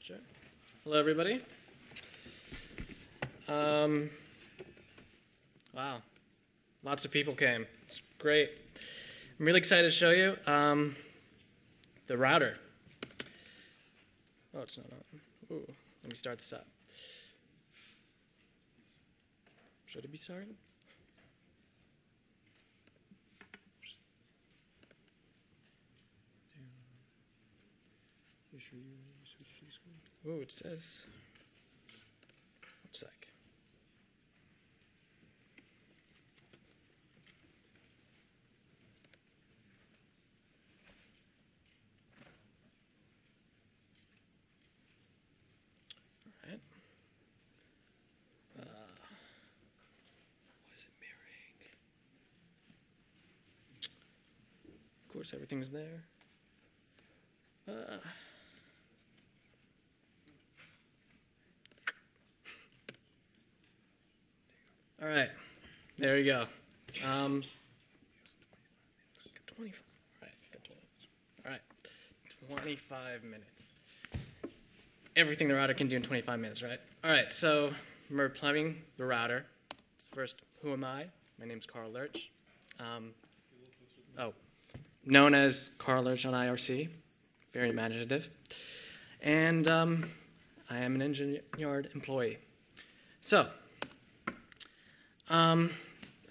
sure. Hello, everybody. Um, wow, lots of people came. It's great. I'm really excited to show you um, the router. Oh, it's not on. Ooh, let me start this up. Should it be starting? Sure you to screen? Ooh, it says. One sec. Uh? Of course, everything's there. Uh, All right, there you go. Um, 25. All right, got 20. All right, 25 minutes. Everything the router can do in 25 minutes, right? All right, so we're plumbing the router. First, who am I? My name's Carl Lerche. Um, oh, known as Carl Lerche on IRC, very imaginative. And um, I am an Engine Yard employee. So, um,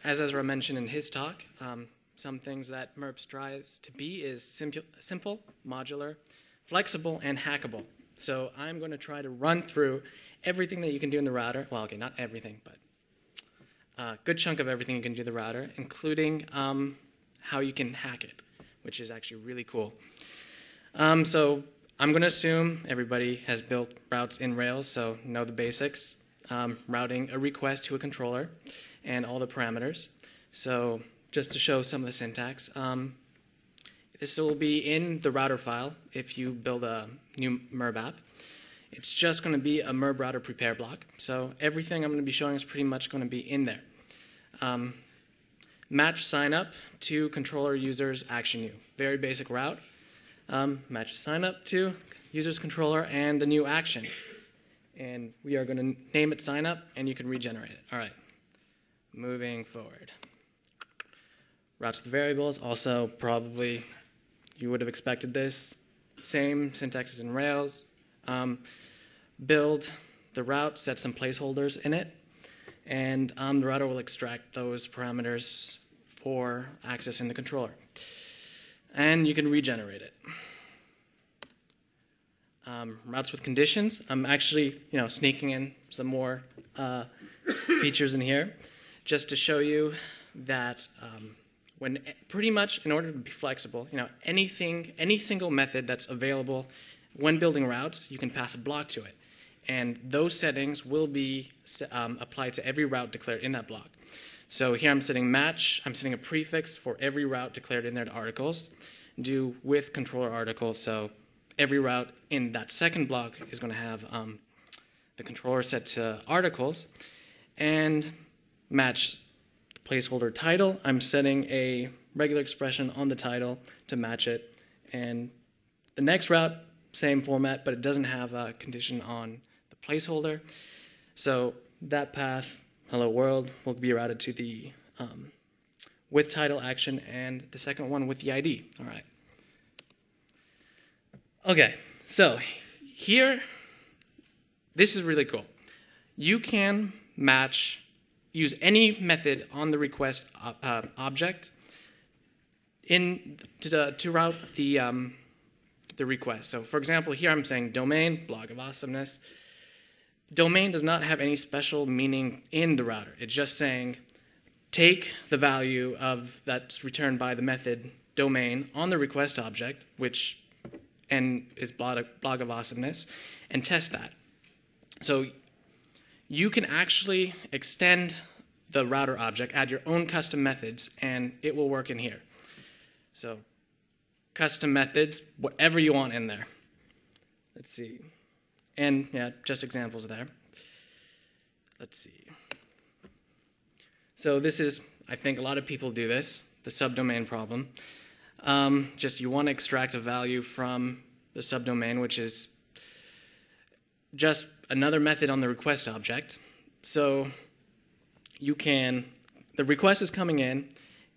as Ezra mentioned in his talk, um, some things that MERB strives to be is simple, modular, flexible, and hackable. So I'm going to try to run through everything that you can do in the router. Well, okay, not everything, but a good chunk of everything you can do in the router, including um, how you can hack it, which is actually really cool. Um, so I'm going to assume everybody has built routes in Rails, so know the basics. Um, routing a request to a controller and all the parameters. So just to show some of the syntax, um, this will be in the router file if you build a new MERB app. It's just going to be a MERB router prepare block. So everything I'm going to be showing is pretty much going to be in there. Um, match sign up to controller users action new. Very basic route. Um, match sign up to users controller and the new action. And we are going to name it sign up and you can regenerate it. All right. Moving forward. Routes with variables, also probably you would have expected this. Same syntax as in Rails. Um, build the route, set some placeholders in it, and um, the router will extract those parameters for accessing the controller. And you can regenerate it. Um, routes with conditions. I'm actually, you know, sneaking in some more uh, features in here, just to show you that um, when pretty much in order to be flexible, you know, anything, any single method that's available when building routes, you can pass a block to it, and those settings will be um, applied to every route declared in that block. So here I'm setting match. I'm setting a prefix for every route declared in there to articles. Do with controller articles. So every route in that second block is going to have um, the controller set to articles and match the placeholder title. I'm setting a regular expression on the title to match it. And the next route, same format, but it doesn't have a condition on the placeholder. So that path, hello world, will be routed to the um, with title action and the second one with the ID. All right. Okay, so here, this is really cool. You can match, use any method on the request uh, object in to, to route the um, the request. So, for example, here I'm saying domain blog of awesomeness. Domain does not have any special meaning in the router. It's just saying take the value of that's returned by the method domain on the request object, which and is blog, blog of awesomeness, and test that. So you can actually extend the router object, add your own custom methods, and it will work in here. So custom methods, whatever you want in there. Let's see. And yeah, just examples there. Let's see. So this is, I think a lot of people do this, the subdomain problem. Um, just you want to extract a value from the subdomain, which is just another method on the request object. So you can, the request is coming in,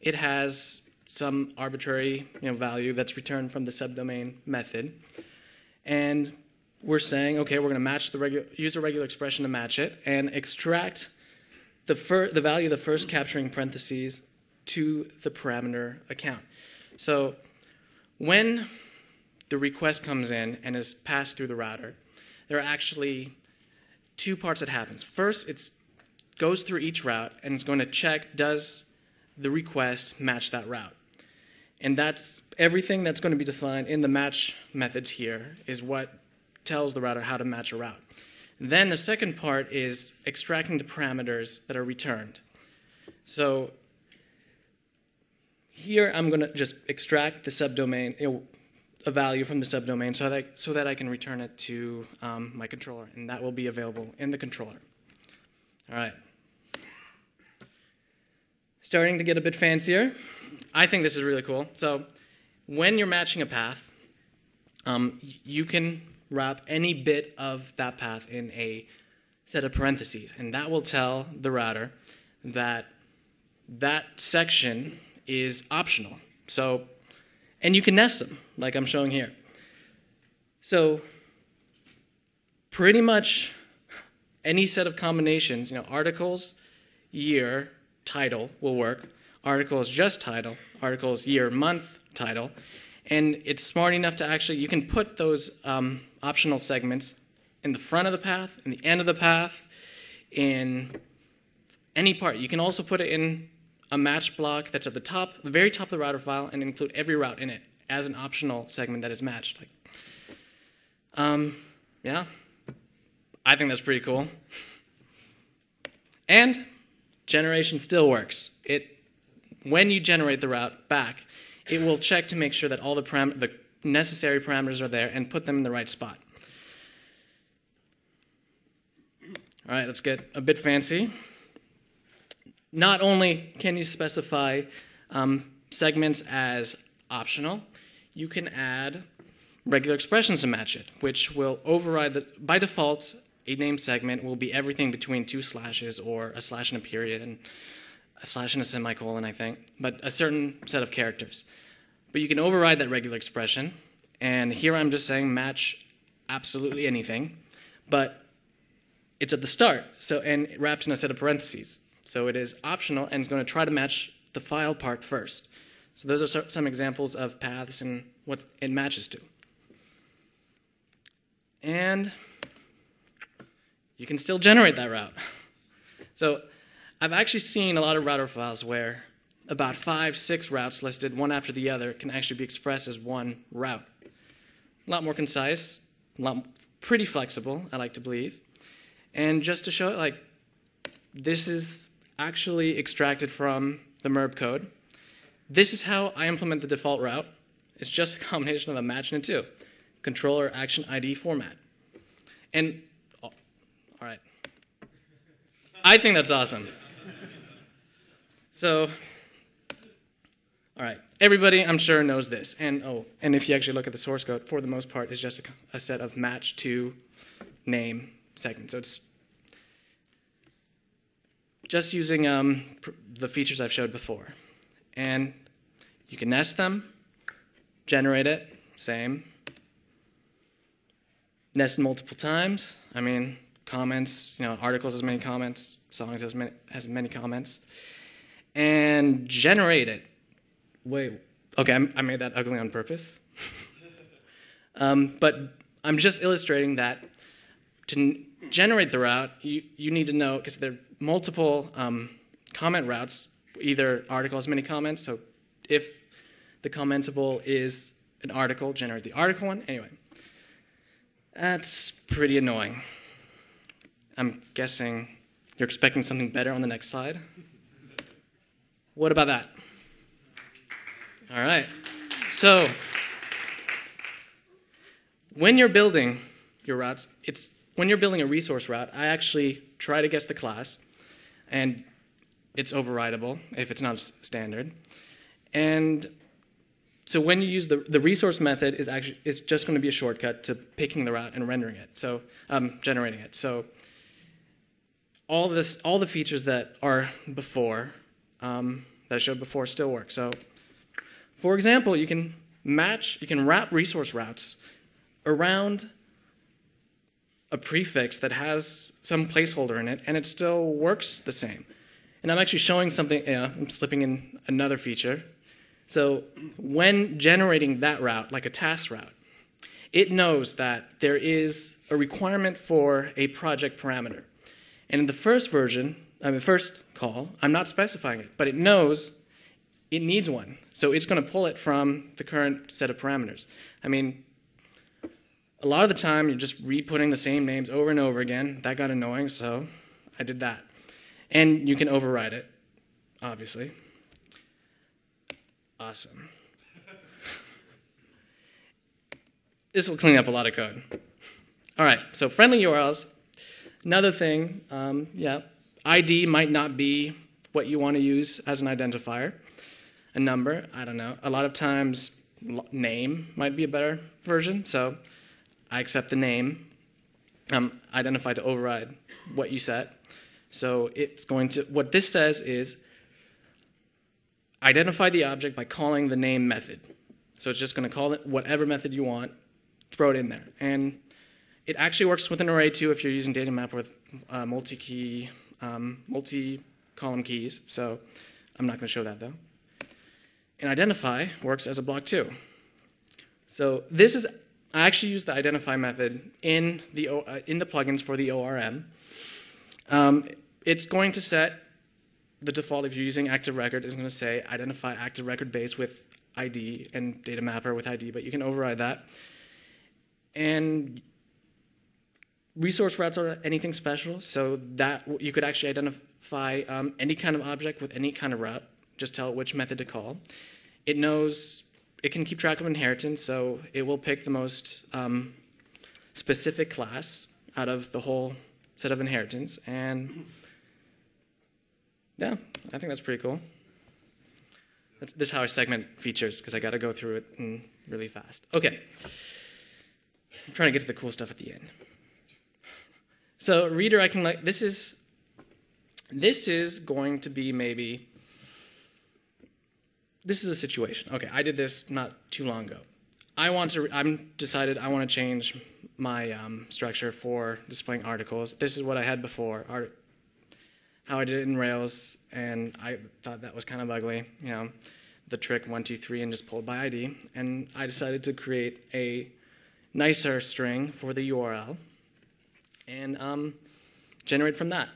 it has some arbitrary you know, value that's returned from the subdomain method. And we're saying, okay, we're going to match the regular, use a regular expression to match it and extract the, the value of the first capturing parentheses to the parameter account. So when the request comes in and is passed through the router, there are actually two parts that happens. First, it goes through each route and it's going to check does the request match that route. And that's everything that's going to be defined in the match methods here is what tells the router how to match a route. Then the second part is extracting the parameters that are returned. So here I'm going to just extract the subdomain, you know, a value from the subdomain so that, so that I can return it to um, my controller, and that will be available in the controller. All right. Starting to get a bit fancier. I think this is really cool. So when you're matching a path, um, you can wrap any bit of that path in a set of parentheses, and that will tell the router that that section is optional. So, and you can nest them, like I'm showing here. So, pretty much any set of combinations, you know, articles, year, title will work. Articles just title, articles year, month, title. And it's smart enough to actually, you can put those um, optional segments in the front of the path, in the end of the path, in any part. You can also put it in a match block that's at the top, the very top of the router file, and include every route in it as an optional segment that is matched. Like, um, yeah, I think that's pretty cool. And generation still works. It, when you generate the route back, it will check to make sure that all the, param- the necessary parameters are there and put them in the right spot. All right, let's get a bit fancy. Not only can you specify um, segments as optional, you can add regular expressions to match it, which will override the, by default, a name segment will be everything between two slashes or a slash and a period and a slash and a semicolon, I think, but a certain set of characters. But you can override that regular expression, and here I'm just saying match absolutely anything, but it's at the start, so and wrapped in a set of parentheses. So it is optional and it's going to try to match the file part first. So those are some examples of paths and what it matches to. And you can still generate that route. So I've actually seen a lot of router files where about five, six routes listed one after the other can actually be expressed as one route. A lot more concise, a lot pretty flexible, I like to believe. And just to show it, like, this is actually extracted from the MERB code. This is how I implement the default route. It's just a combination of a match and a two. Controller action ID format. And, oh, all right. I think that's awesome. So, all right, everybody I'm sure knows this. And oh, and if you actually look at the source code, for the most part, it's just a, a set of match to name segments. So it's just using um, the features I've showed before. And you can nest them, generate it, same. Nest multiple times. I mean, comments, you know, articles as many comments, songs as many, as many comments. And generate it. Wait, okay, I made that ugly on purpose. um, but I'm just illustrating that to generate the route, you, you need to know, because there are multiple um, comment routes, either article has many comments, so if the commentable is an article, generate the article one. Anyway, that's pretty annoying. I'm guessing you're expecting something better on the next slide. What about that? All right. So, when you're building your routes, it's when you're building a resource route, I actually try to guess the class, and it's overridable if it's not standard. And so when you use the, the resource method is actually it's just going to be a shortcut to picking the route and rendering it, so um, generating it. So all this, all the features that are before, um, that I showed before, still work. So, for example, you can match, you can wrap resource routes around a prefix that has some placeholder in it, and it still works the same. And I'm actually showing something. Yeah, I'm slipping in another feature. So when generating that route, like a task route, it knows that there is a requirement for a project parameter. And in the first version, I mean, first call, I'm not specifying it, but it knows it needs one. So it's going to pull it from the current set of parameters. I mean, a lot of the time you're just re-putting the same names over and over again. That got annoying, so I did that. And you can override it, obviously. Awesome. this will clean up a lot of code. All right, so friendly URLs. Another thing, um, yeah, ID might not be what you want to use as an identifier. A number, I don't know. A lot of times, name might be a better version. So I accept the name, um, identify to override what you set. So it's going to, what this says is identify the object by calling the name method. So it's just going to call it whatever method you want, throw it in there. And it actually works with an array too if you're using data map with uh, multi-key, um, multi-column keys. So I'm not going to show that though. And identify works as a block too. So this is I actually use the identify method in the uh, in the plugins for the ORM. Um, it's going to set the default if you're using active record is going to say identify active record base with ID and data mapper with ID, but you can override that. And resource routes are anything special, so that you could actually identify um, any kind of object with any kind of route. Just tell it which method to call. It knows it can keep track of inheritance, so it will pick the most um, specific class out of the whole set of inheritance, and yeah, I think that's pretty cool. That's, this is how I segment features because I got to go through it really fast. Okay, I'm trying to get to the cool stuff at the end. So redirecting like this is this is going to be maybe this is a situation. Okay, I did this not too long ago. I want to. I'm decided I want to change my um, structure for displaying articles. This is what I had before. Art, how I did it in Rails, and I thought that was kind of ugly. You know, the trick one two three and just pulled by ID. And I decided to create a nicer string for the URL and um, generate from that.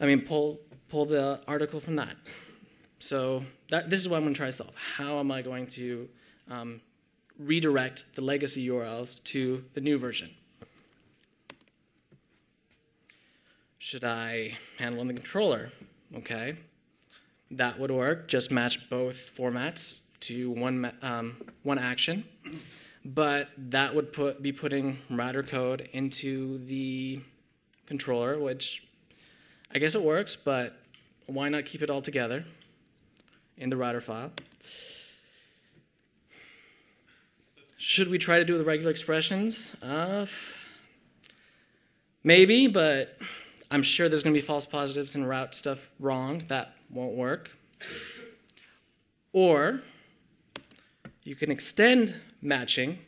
I mean, pull pull the article from that. So that, this is what I'm going to try to solve. How am I going to um, redirect the legacy URLs to the new version? Should I handle in the controller? Okay, that would work. Just match both formats to one um, one action but that would put be putting router code into the controller, which I guess it works, but why not keep it all together in the router file? Should we try to do the regular expressions? Uh, maybe, but I'm sure there's going to be false positives and route stuff wrong. That won't work. Or you can extend matching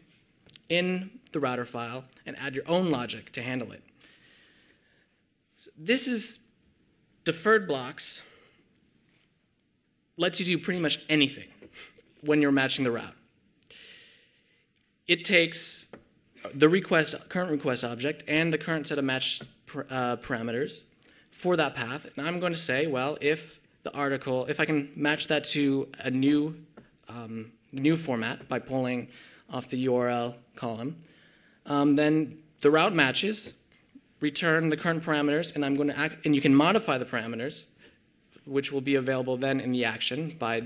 in the router file and add your own logic to handle it. This is deferred blocks, lets you do pretty much anything when you're matching the route. It takes the request, current request object and the current set of match uh, parameters for that path. And I'm going to say, well, if the article, if I can match that to a new um, new format by pulling off the URL column. Um, then the route matches, return the current parameters, and I'm going to act, and you can modify the parameters, which will be available then in the action by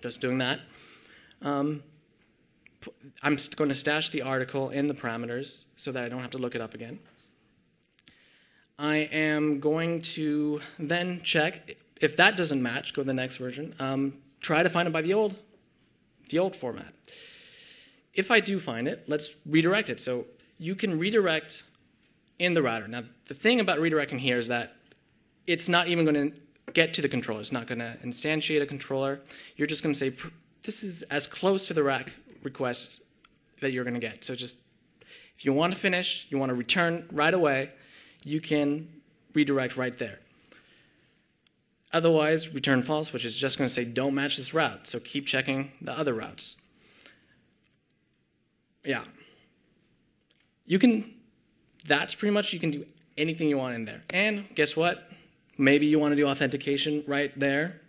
just doing that. Um, I'm going to stash the article in the parameters so that I don't have to look it up again. I am going to then check if that doesn't match, go to the next version. Um, try to find it by the old the old format. If I do find it, let's redirect it. So you can redirect in the router. Now, the thing about redirecting here is that it's not even going to get to the controller. It's not going to instantiate a controller. You're just going to say, this is as close to the rack request that you're going to get. So just, if you want to finish, you want to return right away, you can redirect right there. Otherwise, return false, which is just going to say don't match this route. So keep checking the other routes. Yeah. You can, that's pretty much, you can do anything you want in there. And guess what? Maybe you want to do authentication right there.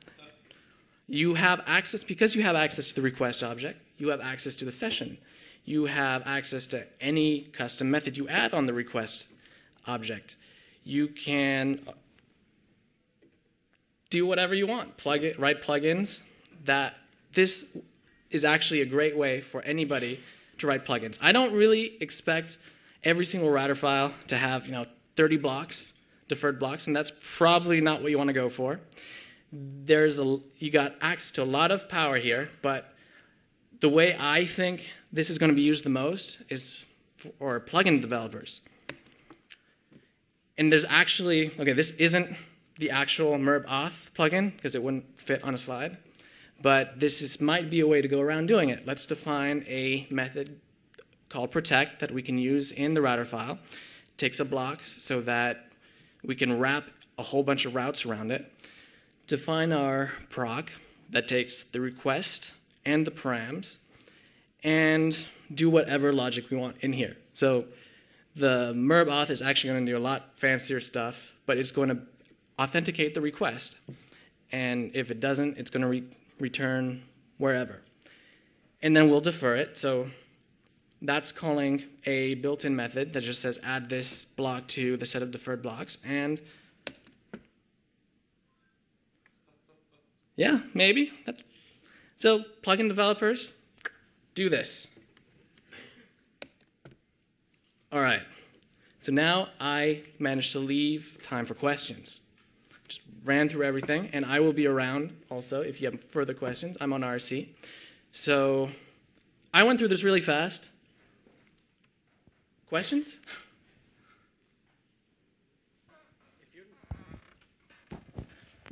You have access, because you have access to the request object, you have access to the session. You have access to any custom method you add on the request object. You can do whatever you want. Plug it, write plugins. That this is actually a great way for anybody to write plugins. I don't really expect every single router file to have you know 30 blocks, deferred blocks, and that's probably not what you want to go for. There's a you got access to a lot of power here, but the way I think this is going to be used the most is for plugin developers. And there's actually okay, this isn't the actual MERB auth plugin because it wouldn't fit on a slide. But this is, might be a way to go around doing it. Let's define a method called protect that we can use in the router file. It takes a block so that we can wrap a whole bunch of routes around it. Define our proc that takes the request and the params and do whatever logic we want in here. So the MERB auth is actually going to do a lot fancier stuff, but it's going to authenticate the request. And if it doesn't, it's going to re return wherever. And then we'll defer it. So that's calling a built-in method that just says add this block to the set of deferred blocks. And yeah, maybe. That's, so plugin developers, do this. All right. So now I managed to leave time for questions Just ran through everything, and I will be around also if you have further questions. I'm on IRC. So I went through this really fast. Questions?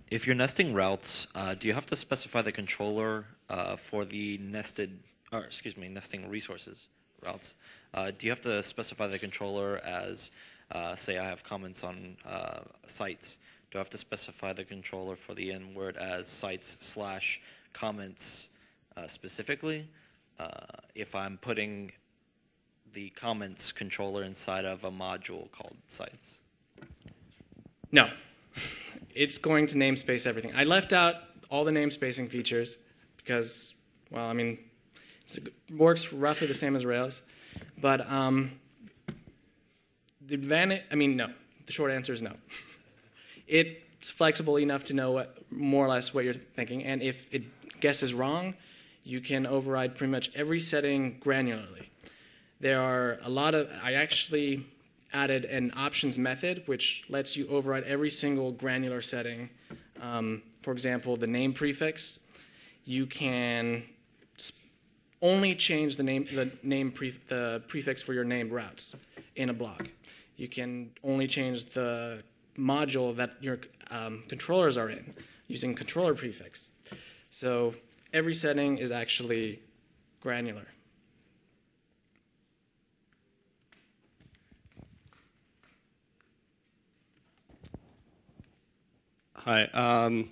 If you're nesting routes, uh, do you have to specify the controller uh, for the nested, or excuse me, nesting resources routes? Uh, do you have to specify the controller as, uh, say, I have comments on uh, sites? do I have to specify the controller for the N word as sites slash comments uh, specifically? If I'm putting the comments controller inside of a module called sites? No. It's going to namespace everything. I left out all the namespacing features because, well, I mean, it works roughly the same as Rails. But um, the advantage, I mean, no. The short answer is no. it's flexible enough to know what, more or less what you're thinking. And if it guesses wrong, you can override pretty much every setting granularly. There are a lot of, I actually added an options method which lets you override every single granular setting. Um, for example, the name prefix. You can only change the name, the name pre, the prefix for your named routes in a block. You can only change the module that your um, controllers are in using controller prefix. So every setting is actually granular. Hi. Um,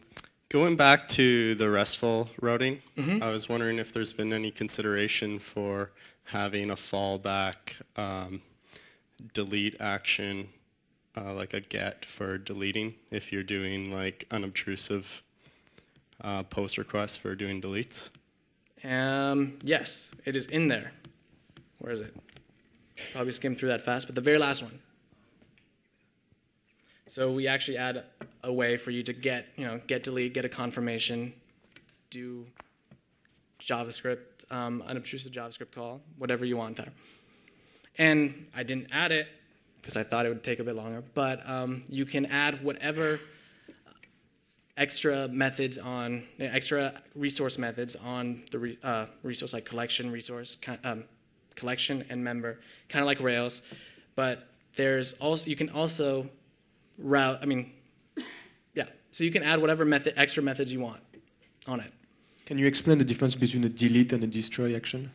going back to the RESTful routing, mm -hmm. I was wondering if there's been any consideration for having a fallback um, delete action uh, like a get for deleting if you're doing like unobtrusive uh, post requests for doing deletes? Um, yes, it is in there. Where is it? Probably skimmed through that fast, but the very last one. So we actually add a way for you to get, you know, get delete, get a confirmation, do JavaScript, um, unobtrusive JavaScript call, whatever you want there. And I didn't add it because I thought it would take a bit longer. But um, you can add whatever extra methods on extra resource methods on the re, uh, resource like collection resource um, collection and member kind of like rails but there's also you can also route i mean yeah. So you can add whatever method extra methods you want on it. Can you explain the difference between a delete and a destroy action?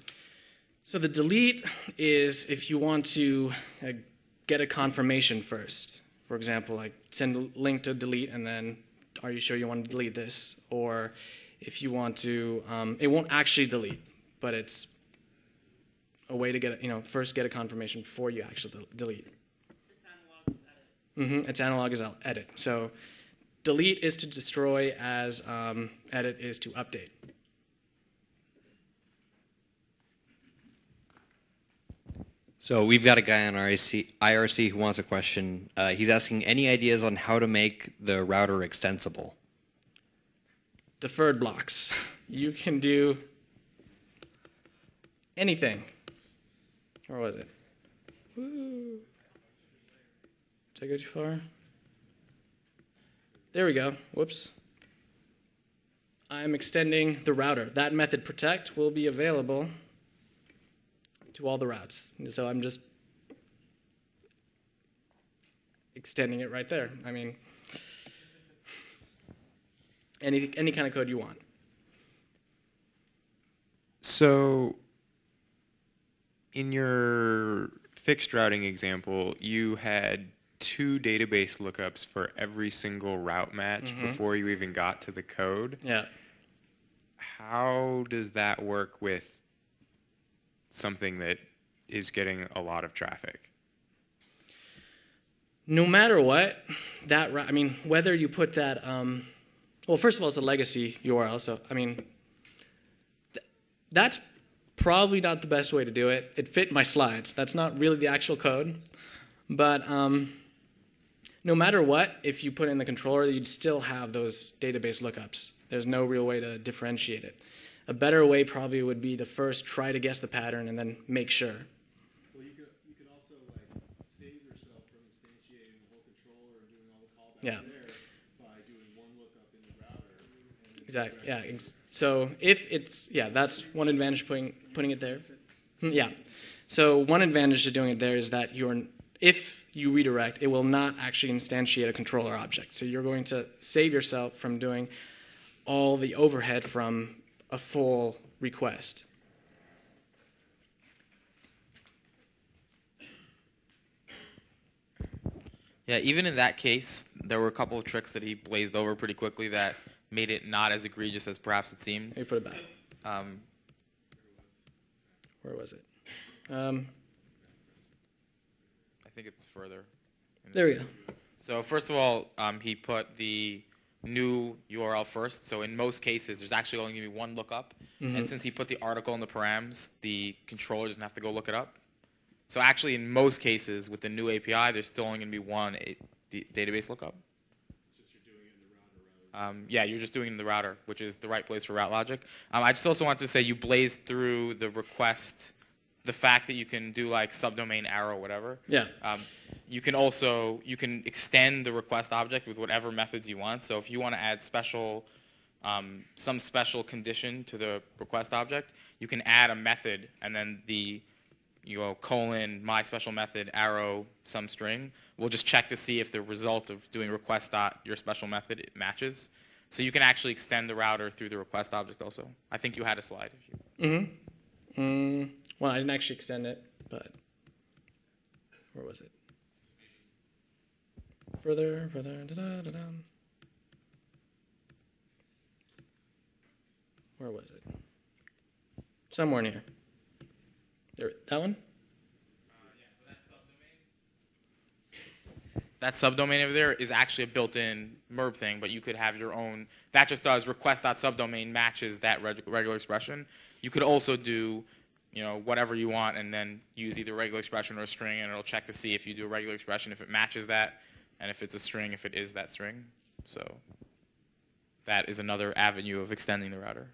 so the delete is if you want to uh, get a confirmation first. For example like send a link to delete and then are you sure you want to delete this? Or if you want to um, it won't actually delete but it's a way to get it you know first get a confirmation before you actually del- delete hmm it's analog as edit so delete is to destroy as um, edit is to update So we've got a guy on IRC, IRC who wants a question. Uh, he's asking any ideas on how to make the router extensible. deferred blocks. You can do anything. Or was it? Woo. Did I go too far? There we go. Whoops. I'm extending the router. That method protect will be available to all the routes. So I'm just extending it right there. I mean, any, any kind of code you want. So, in your fixed routing example, you had two database lookups for every single route match before you even got to the code. Yeah. How does that work with something that is getting a lot of traffic? no matter what, that I mean, whether you put that, um, well, first of all, it's a legacy URL, so I mean, th- that's probably not the best way to do it. It fit my slides. That's not really the actual code, but um, no matter what, if you put in the controller, you'd still have those database lookups. There's no real way to differentiate it. A better way probably would be to first try to guess the pattern and then make sure. Well, you could, you could also like save yourself from instantiating the whole controller and doing all the callbacks Yeah. there by doing one lookup in the router. Exactly. Yeah. Ex- so if it's yeah, that's one advantage putting putting it there. Hmm, Yeah. So one advantage to doing it there is that you're if you redirect, it will not actually instantiate a controller object. So you're going to save yourself from doing all the overhead from a full request. Yeah, even in that case, there were a couple of tricks that he blazed over pretty quickly that made it not as egregious as perhaps it seemed. Let me put it back. Um, Where was it? Um, think it's further. there we go. So first of all, um, he put the new URL first. So in most cases, there's actually only going to be one lookup. And since he put the article in the params, the controller doesn't have to go look it up. So actually, in most cases, with the new API, there's still only going to be one a- d- database lookup. Um, yeah, you're just doing it in the router, which is the right place for route logic. Um, I just also want to say you blazed through the request, the fact that you can do like subdomain arrow, whatever. Yeah. Um, you can also you can extend the request object with whatever methods you want. So if you want to add special um, some special condition to the request object, you can add a method and then the you go colon my special method arrow some string. We'll just check to see if the result of doing request dot your special method it matches. So you can actually extend the router through the request object also. I think you had a slide. If you, Mm, well, I didn't actually extend it, but where was it? Further, further, da da da da. Where was it? Somewhere near. There, that one. Uh, that subdomain over there is actually a built-in MERB thing, but you could have your own. That just does request.subdomain matches that reg- regular expression. You could also do, you know, whatever you want, and then use either a regular expression or a string, and it'll check to see if you do a regular expression if it matches that, and if it's a string if it is that string. So that is another avenue of extending the router.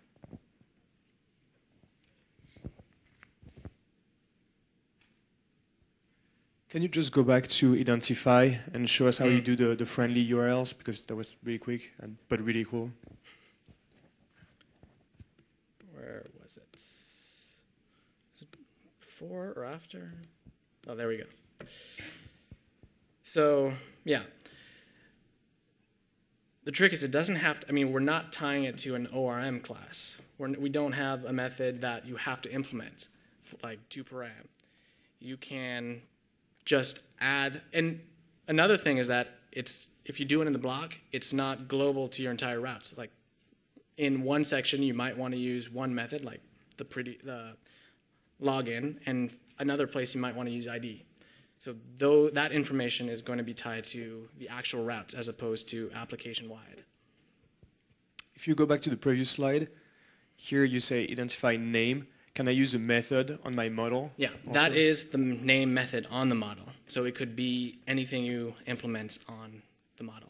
Can you just go back to identify and show us how you Mm. do the, the friendly URLs? Because that was really quick, and, but really cool. Where was it? Is it before or after? Oh, there we go. So, yeah. The trick is it doesn't have to, I mean, we're not tying it to an ORM class. We're, we don't have a method that you have to implement, like to param. You can just add, and another thing is that it's, if you do it in the block, it's not global to your entire route. So like in one section you might want to use one method like the pretty the login and another place you might want to use id so though that information is going to be tied to the actual routes as opposed to application wide If you go back to the previous slide, here you say identify name. Can I use a method on my model? yeah that Also- is the name method on the model so it could be anything you implement on the model